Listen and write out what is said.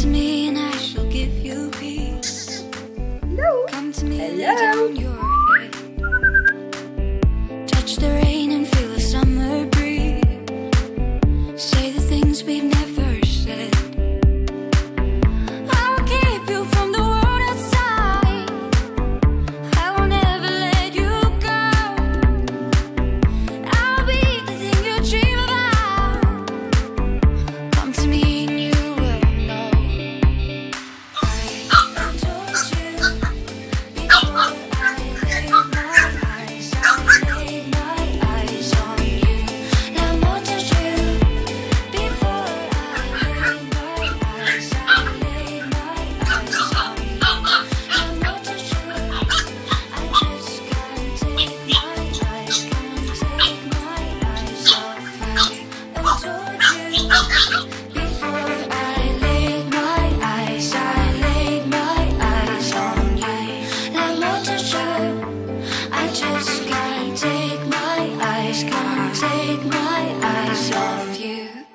to me and I shall give you peace. Hello. Come to me Hello. lay down your head. Touch the rain. sky. Take my eyes off you.